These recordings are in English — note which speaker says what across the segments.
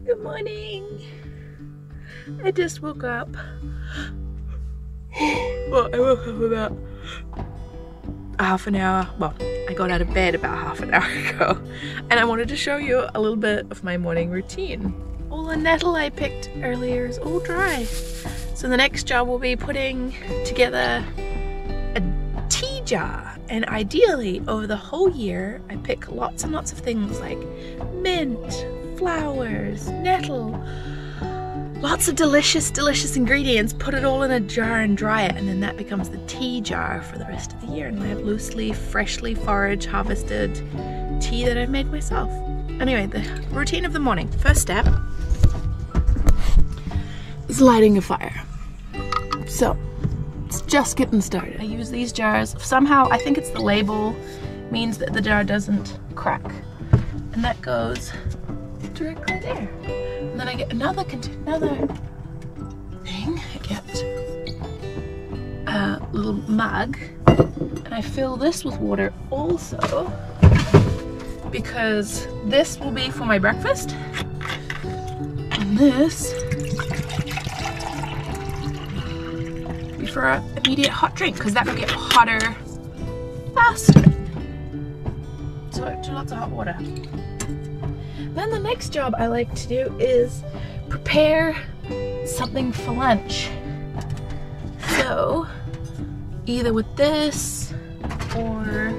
Speaker 1: Good morning. I just woke up. Well, I woke up about half an hour. Well, I got out of bed about half an hour ago. And I wanted to show you a little bit of my morning routine. All the nettle I picked earlier is all dry. So the next job will be putting together a tea jar. And ideally, over the whole year, I pick lots and lots of things like mint, flowers, nettle, lots of delicious, delicious ingredients, put it all in a jar and dry it, and then that becomes the tea jar for the rest of the year. And I have loose leaf, freshly forage harvested tea that I've made myself. Anyway, the routine of the morning. First step is lighting a fire. So, it's just getting started. I use these jars. Somehow, I think it's the label means that the jar doesn't crack. And that goes directly there. And then I get another another thing. I get a little mug and I fill this with water also because this will be for my breakfast and this be for an immediate hot drink because that will get hotter faster. So I do lots of hot water. Then the next job I like to do is prepare something for lunch. So either with this or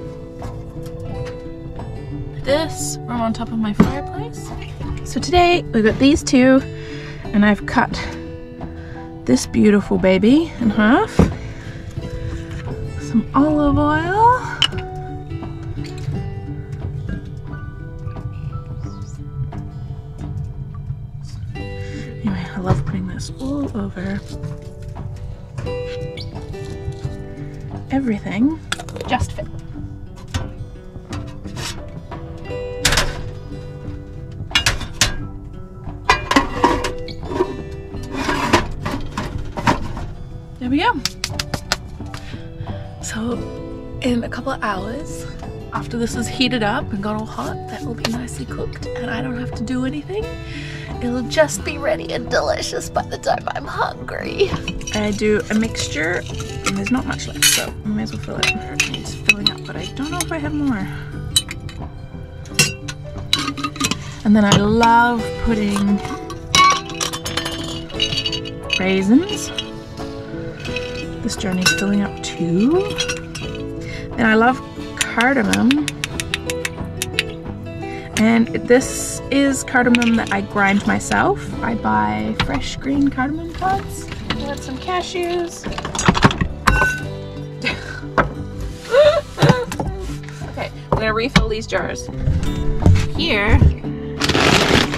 Speaker 1: this or on top of my fireplace. So today we've got these two and I've cut this beautiful baby in half. Some olive oil. All over everything. Just fit. There we go. So in a couple of hours, after this is heated up and got all hot, that will be nicely cooked and I don't have to do anything. It'll just be ready and delicious by the time I'm hungry. I do a mixture and there's not much left, so I may as well fill it. It needs filling up, but I don't know if I have more. And then I love putting raisins. This jar needs filling up too. And I love cardamom. And this is cardamom that I grind myself. I buy fresh green cardamom pods. Add some cashews. okay, I'm gonna refill these jars. Here,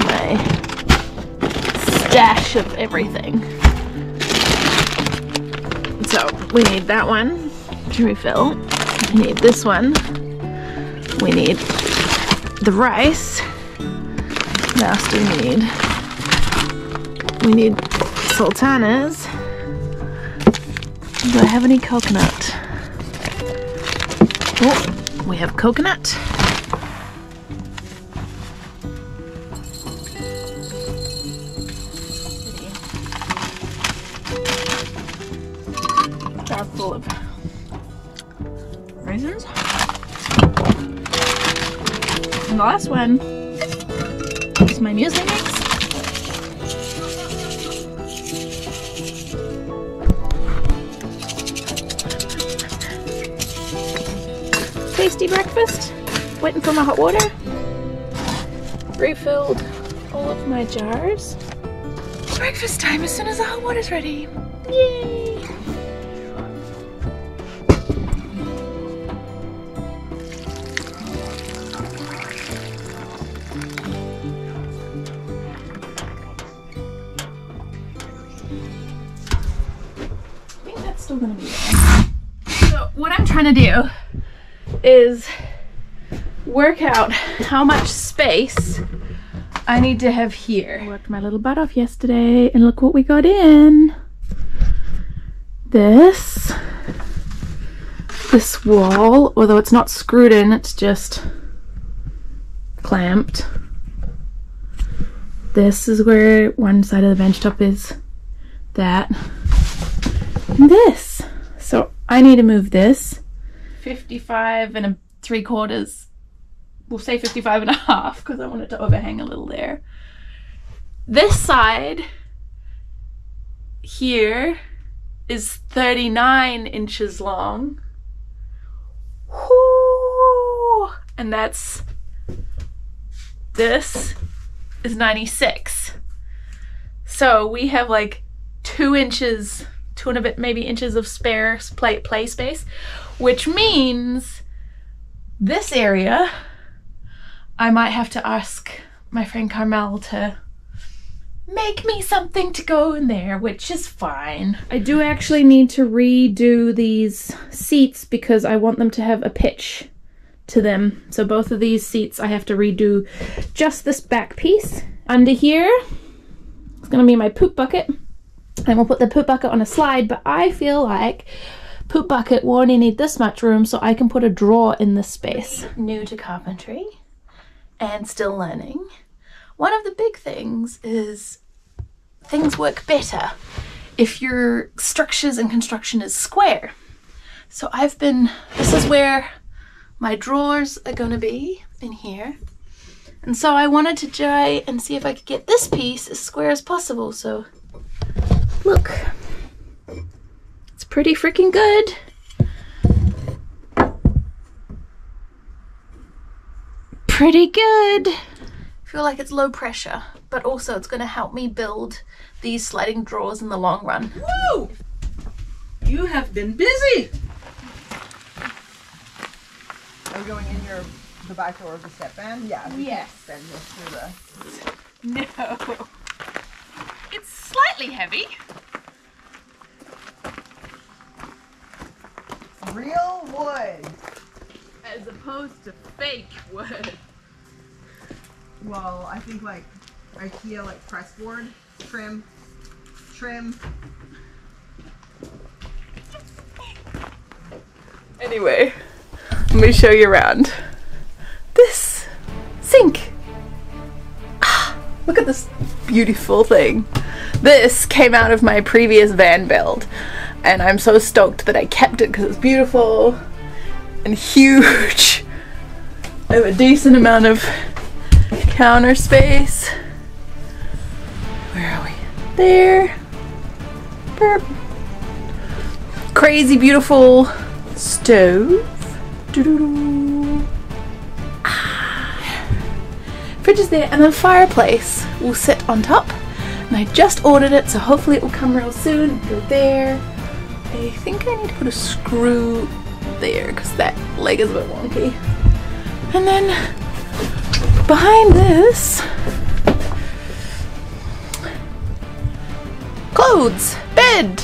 Speaker 1: my stash of everything. So we need that one to refill. We need this one. We need the rice. What else do we need? We need sultanas. Do I have any coconut? Oh, we have coconut. Jar full of raisins. And the last one is my muesli mix. Tasty breakfast. Waiting for my hot water. Refilled all of my jars. Breakfast time as soon as the hot water's ready. Yay! Work out how much space I need to have here. I worked my little butt off yesterday and look what we got in. This, this wall, although it's not screwed in, it's just clamped. this is where one side of the bench top is. That. And this. So I need to move this. 55 and a three quarters. We'll say 55 and a half because I want it to overhang a little there. This side here is 39 inches long. Whoo! And that's this is 96. So we have like two inches, two and a bit maybe inches of spare play, play space, which means this area I might have to ask my friend Carmel to make me something to go in there, which is fine. I do actually need to redo these seats because I want them to have a pitch to them. So both of these seats I have to redo just this back piece. Under here, it's gonna be my poop bucket. And we'll put the poop bucket on a slide, but I feel like poop bucket will only need this much room so I can put a drawer in this space. New to carpentry and still learning. One of the big things is things work better if your structures and construction is square. So I've been, this is where my drawers are gonna be in here. And so I wanted to try and see if I could get this piece as square as possible. So look, it's pretty freaking good. Pretty good. feel like it's low pressure, but also it's gonna help me build these sliding drawers in the long run.
Speaker 2: Woo! You have been busy. Are we going in your the back door of the step van? Yeah.
Speaker 1: Yes.
Speaker 2: Bend this through the.
Speaker 1: No. It's slightly heavy.
Speaker 2: Real wood.
Speaker 1: As opposed to fake wood.
Speaker 2: Well, I think like IKEA like pressboard trim, trim.
Speaker 1: Anyway, let me show you around. This sink. Ah, look at this beautiful thing. This came out of my previous van build, and I'm so stoked that I kept it because it's beautiful and huge. I have a decent amount of counter space. Where are we? There. Burp. Crazy beautiful stove. Doo-doo-doo. Ah. Fridge is there, and then fireplace will sit on top. And I just ordered it, so hopefully it will come real soon. Go there. I think I need to put a screw there because that leg is a bit wonky. And then behind this, clothes, bed,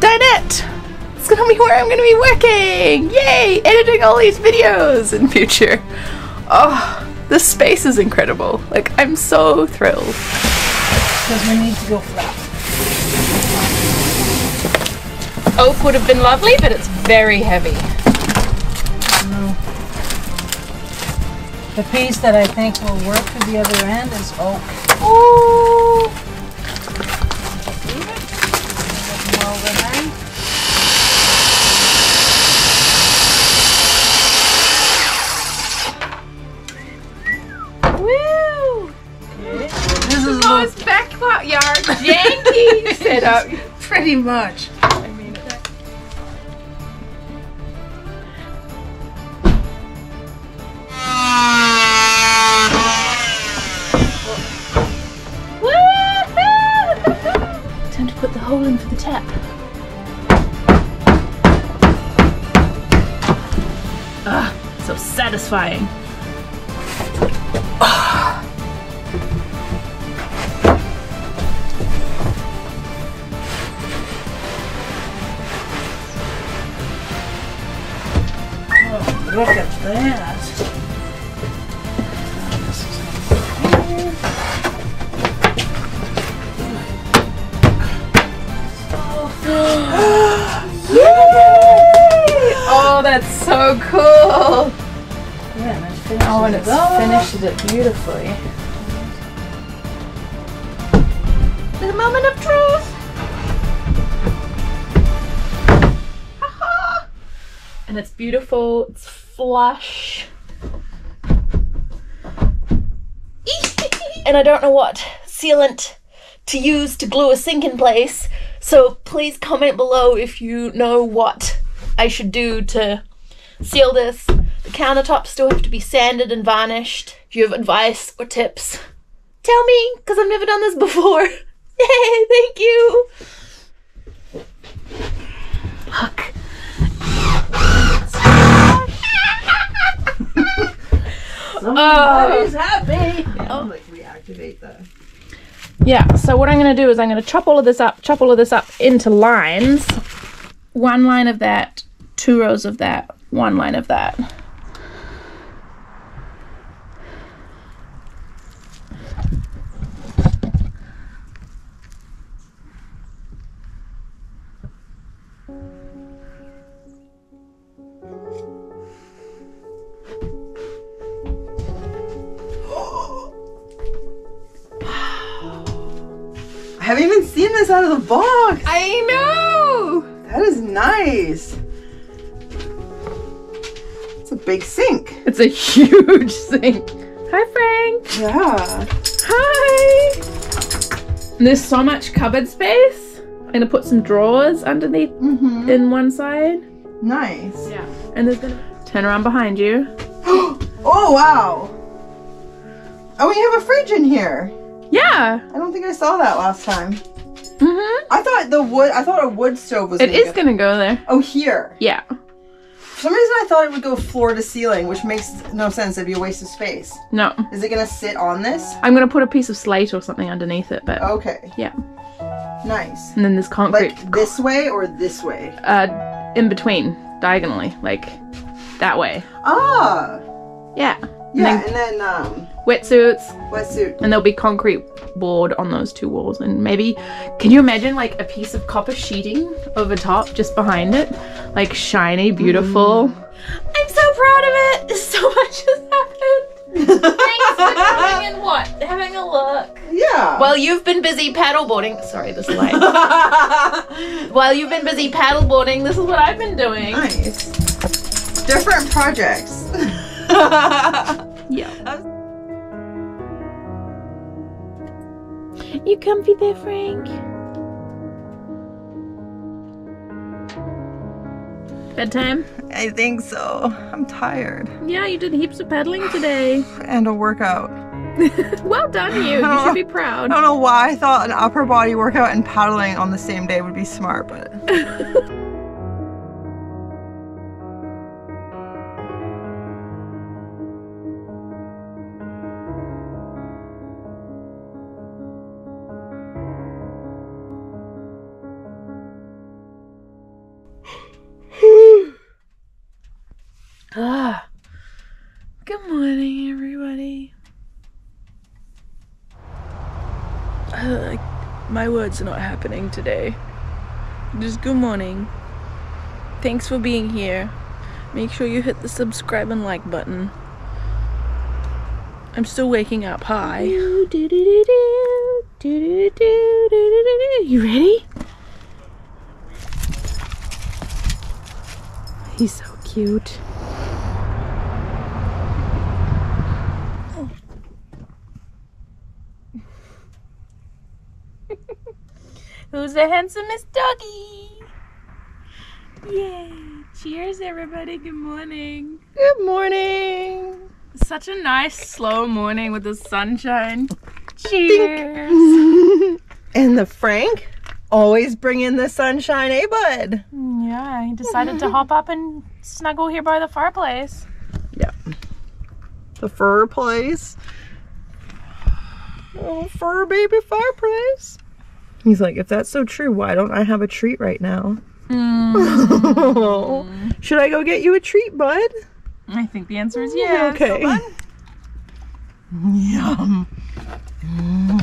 Speaker 1: dinette. It's gonna be where I'm gonna be working! Yay! Editing all these videos in future. Oh, this space is incredible. Like, I'm so thrilled.
Speaker 2: Because we need to go flat.
Speaker 1: Oak would have been lovely, but it's very heavy.
Speaker 3: The piece that I think will work to the other end is oak.
Speaker 1: Ooh. Woo!
Speaker 3: This is little,
Speaker 1: Most backyard janky setup.
Speaker 3: pretty much.
Speaker 1: Satisfying.
Speaker 3: And
Speaker 1: I don't know what sealant to use to glue a sink in place. So please comment below if you know what I should do to seal this. The countertops still have to be sanded and varnished. If you have advice or tips, tell me, because I've never done this before. Yay, thank you. Look.
Speaker 3: Somebody's oh. happy.
Speaker 2: Yeah, like reactivate the.
Speaker 1: Yeah, so what I'm going to do is I'm going to chop all of this up, chop all of this up into lines. One line of that, two rows of that, one line of that.
Speaker 2: I haven't even seen this out of the box.
Speaker 1: I know!
Speaker 2: That is nice. It's a big sink.
Speaker 1: It's a huge sink. Hi, Frank.
Speaker 2: Yeah.
Speaker 1: Hi. There's so much cupboard space. I'm gonna put some drawers underneath
Speaker 2: Mm-hmm.
Speaker 1: in one side.
Speaker 2: Nice.
Speaker 1: Yeah. And there's gonna turn around behind you.
Speaker 2: oh wow. Oh, we have a fridge in here.
Speaker 1: Yeah.
Speaker 2: I don't think I saw that last time.
Speaker 1: Mm-hmm.
Speaker 2: I thought the wood. I thought a wood stove was.
Speaker 1: It
Speaker 2: gonna
Speaker 1: is
Speaker 2: go-
Speaker 1: gonna go there.
Speaker 2: Oh, here.
Speaker 1: Yeah.
Speaker 2: For some reason, I thought it would go floor to ceiling, which makes no sense. It'd be a waste of space.
Speaker 1: No.
Speaker 2: Is it gonna sit on this?
Speaker 1: I'm gonna put a piece of slate or something underneath it, but
Speaker 2: Okay.
Speaker 1: yeah.
Speaker 2: Nice.
Speaker 1: And then there's concrete
Speaker 2: Like this way or this way?
Speaker 1: uh in between, diagonally, like that way.
Speaker 2: Ah.
Speaker 1: Yeah.
Speaker 2: Yeah,
Speaker 1: And
Speaker 2: and then um,
Speaker 1: Wetsuits,
Speaker 2: wetsuit.
Speaker 1: and there'll be concrete board on those two walls. And maybe can you imagine like a piece of copper sheeting over top just behind it? Like shiny beautiful. Mm. I'm so proud of it. So much has happened. Thanks for coming and what? Having a look.
Speaker 2: Yeah.
Speaker 1: while you've been busy paddleboarding sorry this light. While you've been busy paddleboarding this is what i've been doing.
Speaker 2: Nice. Different projects.
Speaker 1: yeah you comfy there frank bedtime
Speaker 2: I think so. I'm tired.
Speaker 1: Yeah, you did heaps of pedaling today.
Speaker 2: And a workout.
Speaker 1: well done, you. You should be proud.
Speaker 2: I don't know why I thought an upper body workout and paddling on the same day would be smart, but
Speaker 1: my words are not happening today. Just good morning. Thanks for being here. Make sure you hit the subscribe and like button. I'm still waking up. Hi. You ready? He's so cute. The handsomest doggy? Yay! Cheers, everybody. Good morning.
Speaker 2: good morning.
Speaker 1: Such a nice, slow morning with the sunshine. Cheers.
Speaker 2: And the Frank always bring in the sunshine, eh, bud?
Speaker 1: yeah, he decided to hop up and snuggle here by the fireplace. Yeah.
Speaker 2: The fur place. Oh, fur baby fireplace. He's like, if that's so true, why don't I have a treat right now? Mm. Should I go get you a treat, bud?
Speaker 1: I think the answer is mm, yes.
Speaker 2: okay. Yum. Mm.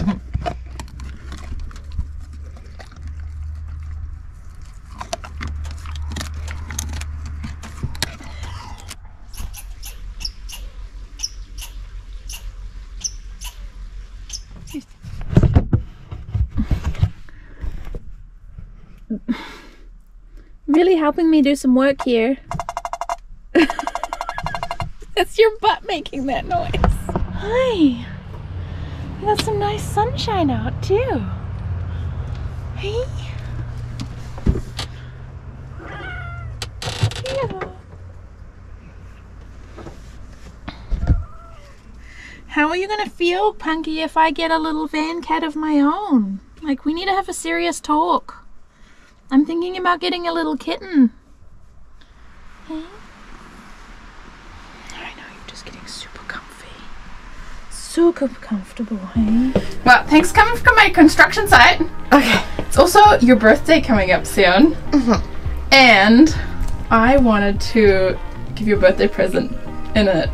Speaker 1: Really helping me do some work here. It's your butt making that noise. Hi. We got some nice sunshine out too. Hey. Yeah. How are you gonna feel, Punky, if I get a little van cat of my own? Like, we need to have a serious talk. I'm thinking about getting a little kitten. Hey? I know you're just getting super comfy. Super comfortable, hey? Well, thanks for coming from my construction site.
Speaker 2: Okay.
Speaker 1: It's also your birthday coming up soon. Mhm. And I wanted to give you a birthday present in a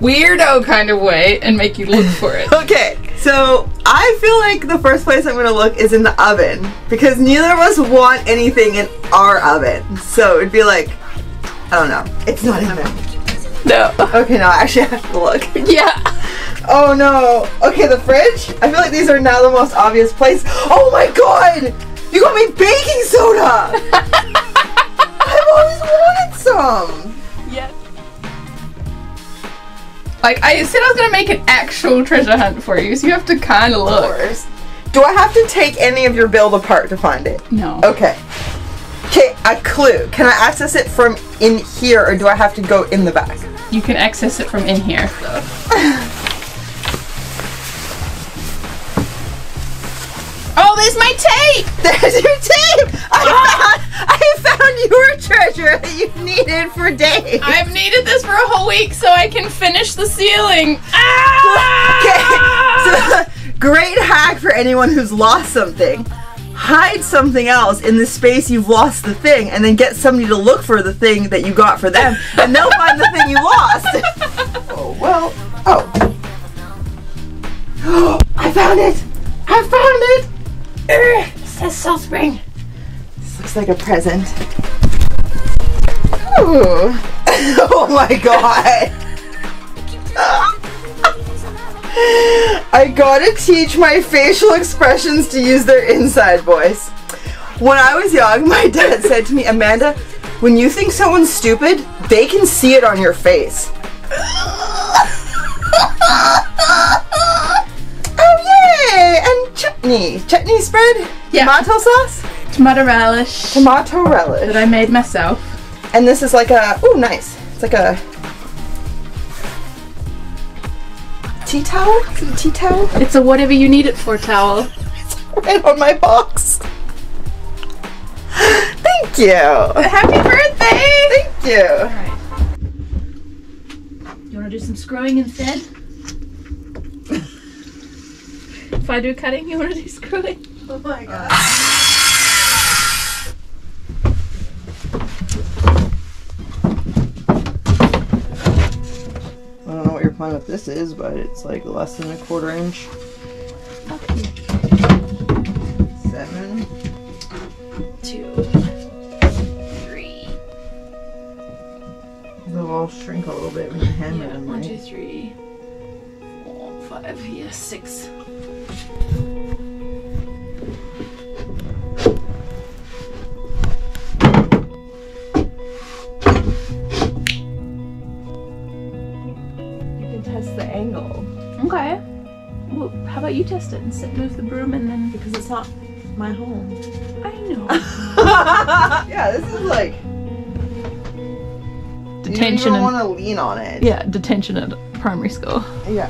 Speaker 1: weirdo kind of way and make you look for it.
Speaker 2: Okay, so I feel like the first place I'm gonna look is in the oven because neither of us want anything in our oven. So it'd be like, I don't know, it's not in there.
Speaker 1: no.
Speaker 2: Okay, no, I actually have to look.
Speaker 1: Yeah.
Speaker 2: Oh no. Okay, the fridge. I feel like these are now the most obvious place. Oh my god! You got me baking soda! I've always wanted some!
Speaker 1: Like I said I was gonna make an actual treasure hunt for you, so you have to kinda look.
Speaker 2: Do I have to take any of your build apart to find it?
Speaker 1: No.
Speaker 2: Okay. Okay, a clue. Can I access it from in here or do I have to go in the back?
Speaker 1: You can access it from in here. oh, there's my tape!
Speaker 2: There's your tape! I, found, I found your treasure that you needed for days.
Speaker 1: I've needed this for a whole week so I can finish the ceiling. Ah!
Speaker 2: Okay, so great hack for anyone who's lost something. Hide something else in the space you've lost the thing, and then get somebody to look for the thing that you got for them, and they'll find the thing you lost. oh, well, oh. I found it! I found it! It says Soul Spring. This looks like a present. Ooh. oh my god! I gotta teach my facial expressions to use their inside voice. When I was young, my dad said to me, Amanda, when you think someone's stupid, they can see it on your face. Yay! And chutney. Chutney spread?
Speaker 1: Yeah.
Speaker 2: Tomato sauce?
Speaker 1: Tomato relish
Speaker 2: Tomato relish.
Speaker 1: that I made myself.
Speaker 2: And this is like a, oh, nice. It's like a tea towel? Is it a tea towel?
Speaker 1: It's a whatever you need it for towel.
Speaker 2: it's right on my box. Thank you.
Speaker 1: Happy birthday!
Speaker 2: Thank you.
Speaker 1: Alright. You wanna do some screwing instead? If I do cutting, you wanna do screwing?
Speaker 2: Oh my god. I don't know what your plan with this is, but it's like less than a quarter inch. Seven.
Speaker 1: Two, three,
Speaker 2: They'll all shrink a little bit when you hammer
Speaker 1: yeah,
Speaker 2: them,
Speaker 1: one,
Speaker 2: right?
Speaker 1: three, four, five, yeah, six. About you test it and sit, move the broom and then.
Speaker 2: because it's not my home.
Speaker 1: I know.
Speaker 2: yeah, this is like
Speaker 1: Detention
Speaker 2: You don't want to lean on it.
Speaker 1: yeah, detention at primary school.
Speaker 2: Yeah.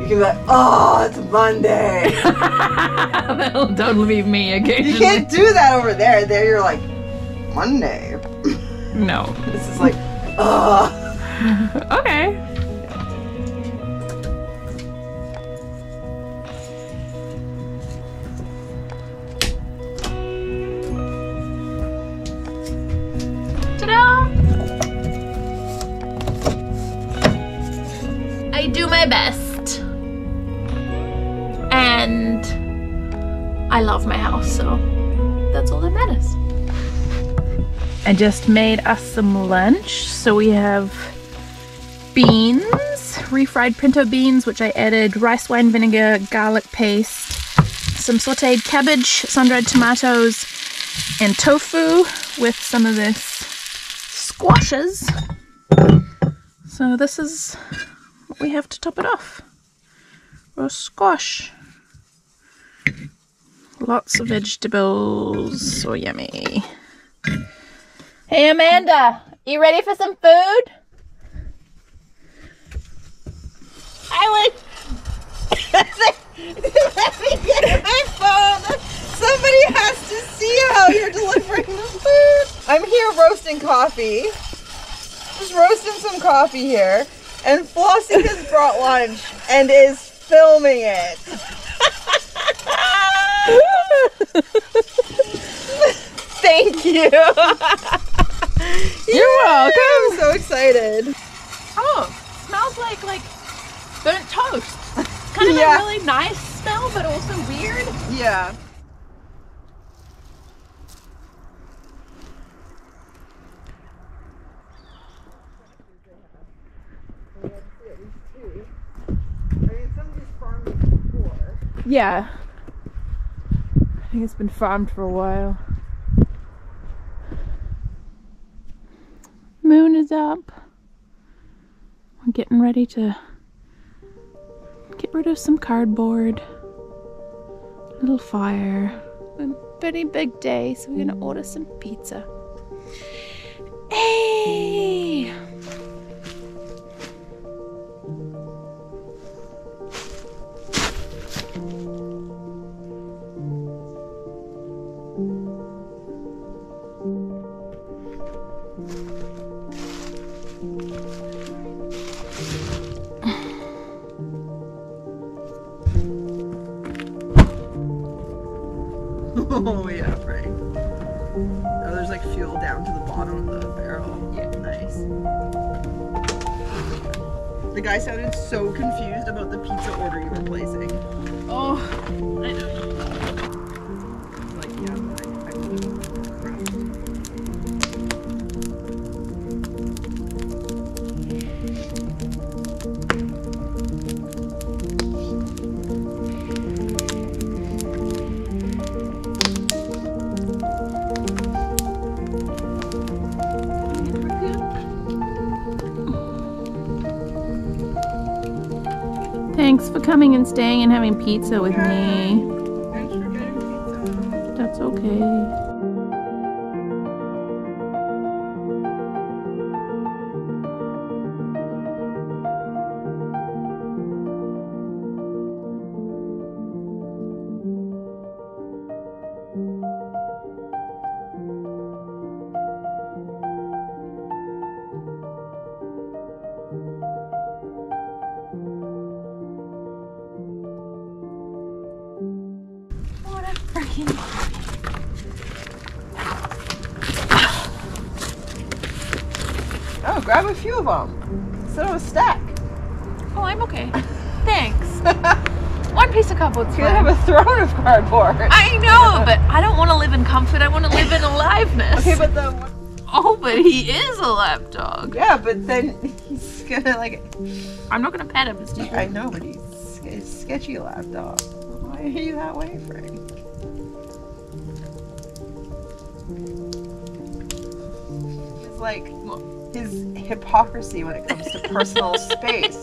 Speaker 2: You can be like, oh, it's Monday.
Speaker 1: Don't leave me occasionally.
Speaker 2: you can't do that over there. There, you're like, Monday.
Speaker 1: No.
Speaker 2: This is like, oh.
Speaker 1: Okay. Do my best. And I love my house, so that's all that matters. I just made us some lunch. So we have beans, refried pinto beans, which I added rice wine vinegar, garlic paste, some sauteed cabbage, sun-dried tomatoes, and tofu with some of this squashes. So this is what we have to top it off. Roast squash. Lots of vegetables. So yummy. Hey Amanda, you ready for some food?
Speaker 2: I would. Let me get my phone. Somebody has to see how you're delivering the food. I'm here roasting coffee. Just roasting some coffee here. And Flossy has brought lunch and is filming it. Thank you.
Speaker 1: You're welcome.
Speaker 2: I'm so excited.
Speaker 1: Oh, smells like like burnt toast. It's kind of
Speaker 2: Yeah.
Speaker 1: a really nice smell, but also weird.
Speaker 2: Yeah.
Speaker 1: Yeah. I think it's been farmed for a while. Moon is up. We're getting ready to get rid of some cardboard. Little fire. A pretty big day, so we're gonna mm. order some pizza. Hey!
Speaker 2: Guy sounded so confused about the pizza order you were placing.
Speaker 1: Oh, coming and staying and having pizza with me. I'm okay. Thanks. One piece of cardboard.
Speaker 2: You have a throne of cardboard.
Speaker 1: I know, but I don't want to live in comfort. I want to live in aliveness.
Speaker 2: Okay, but the
Speaker 1: oh, but he is a lap dog.
Speaker 2: yeah, but then he's gonna like.
Speaker 1: I'm not gonna pet him. It's
Speaker 2: I know, but he's ske- sketchy lapdog. Why are you that way, Frank? It's like his hypocrisy when it comes to personal space.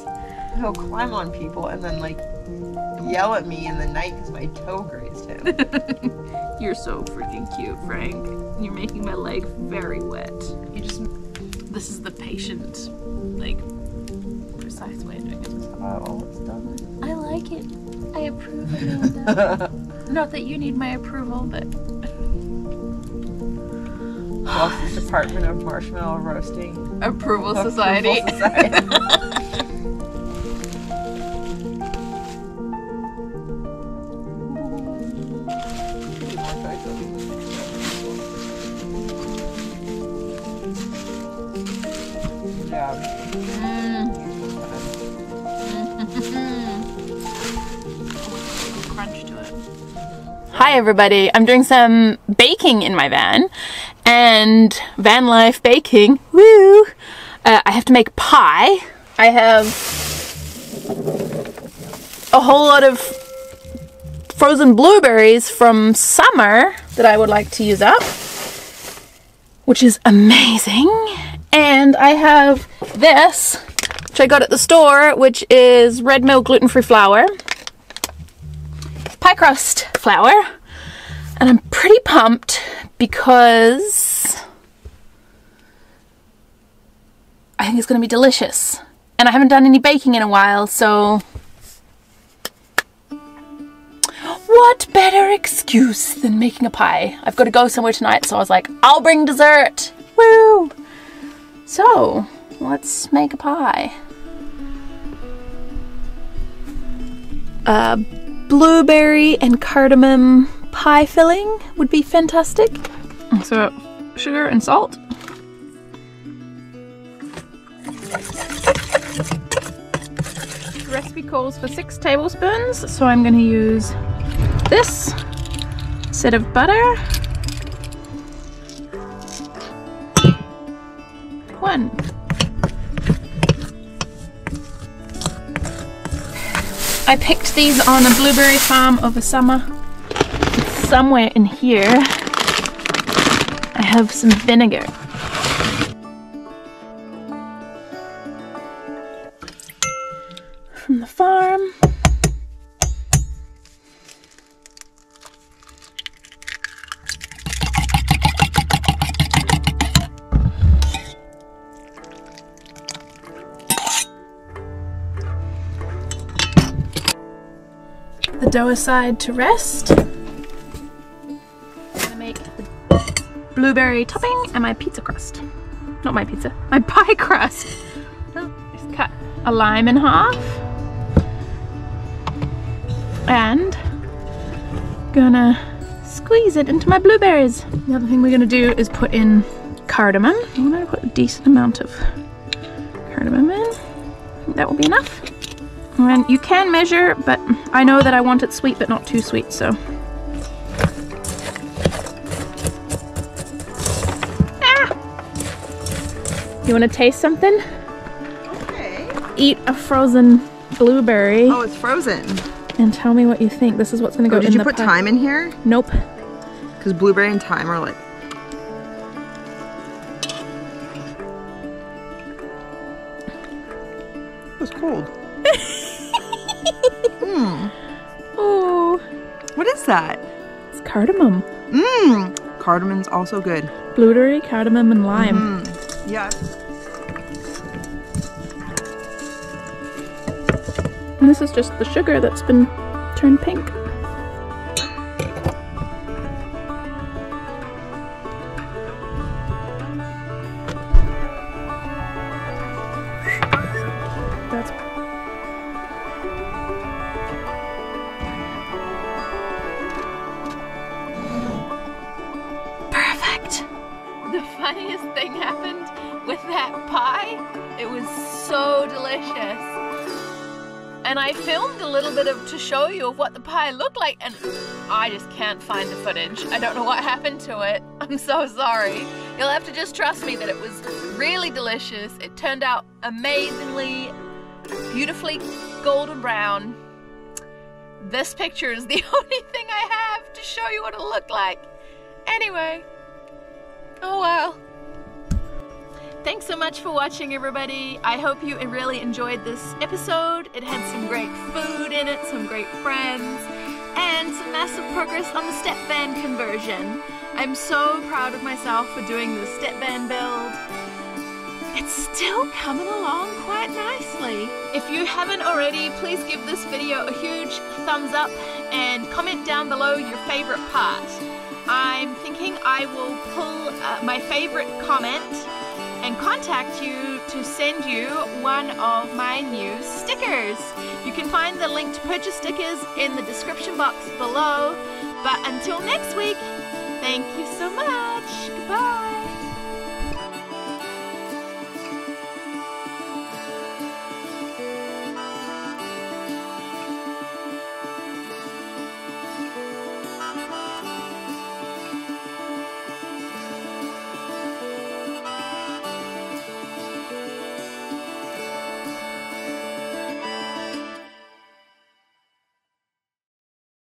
Speaker 2: He'll climb on people and then like yell at me in the night because my toe grazed him.
Speaker 1: You're so freaking cute, Frank. You're making my leg very wet.
Speaker 2: You just
Speaker 1: This is the patient, like, precise way of doing it.
Speaker 2: oh, it's done.
Speaker 1: I like it. I approve, Amanda. Not that you need my approval, but
Speaker 2: Boston's Department of Marshmallow Roasting
Speaker 1: approval
Speaker 2: Approval
Speaker 1: society. Hi everybody, I'm doing some baking in my van and van life baking. Woo! Uh, I have to make pie. I have a whole lot of frozen blueberries from summer that I would like to use up, which is amazing. And I have this, which I got at the store, which is red mill gluten free flour, pie crust flour, and I'm pretty pumped because I think it's going to be delicious. And I haven't done any baking in a while, so what better excuse than making a pie? I've got to go somewhere tonight, so I was like, I'll bring dessert. Woo! So, let's make a pie. Uh, blueberry and cardamom pie filling would be fantastic. So, sugar and salt. The recipe calls for six tablespoons, so I'm going to use this set of butter. One. I picked these on a blueberry farm over summer. Somewhere in here, I have some vinegar. From the farm. the dough aside to rest. Blueberry topping and my pizza crust. Not my pizza, my pie crust. Just cut a lime in half. And gonna squeeze it into my blueberries. The other thing we're gonna do is put in cardamom. I'm gonna put a decent amount of cardamom in. That will be enough. And you can measure, but I know that I want it sweet but not too sweet, so. You want to taste something?
Speaker 2: Okay.
Speaker 1: Eat a frozen blueberry
Speaker 2: Oh, it's frozen.
Speaker 1: and tell me what you think. This is what's going to oh, go
Speaker 2: Oh, did
Speaker 1: in
Speaker 2: you put
Speaker 1: pie.
Speaker 2: thyme in here?
Speaker 1: Nope.
Speaker 2: Because blueberry and thyme are like. It was cold. Mmm.
Speaker 1: Oh,
Speaker 2: What is that?
Speaker 1: it's cardamom.
Speaker 2: Mmm. Cardamon's also good.
Speaker 1: Blueberry, cardamom, and lime.
Speaker 2: Mmm. Yeah.
Speaker 1: And this is just the sugar that's been turned pink. And I filmed a little bit of to show you of what the pie looked like and I just can't find the footage. I don't know what happened to it. I'm so sorry. You'll have to just trust me that it was really delicious. It turned out amazingly, beautifully golden brown. This picture is the only thing I have to show you what it looked like. Anyway, oh well. Thanks so much for watching, everybody. I hope you really enjoyed this episode. It had some great food in it, some great friends, and some massive progress on the step van conversion. I'm so proud of myself for doing the step van build. It's still coming along quite nicely. If you haven't already, please give this video a huge thumbs up and comment down below your favorite part. I'm thinking I will pull uh, my favorite comment and contact you to send you one of my new stickers. You can find the link to purchase stickers in the description box below. But until next week, thank you so much. Goodbye.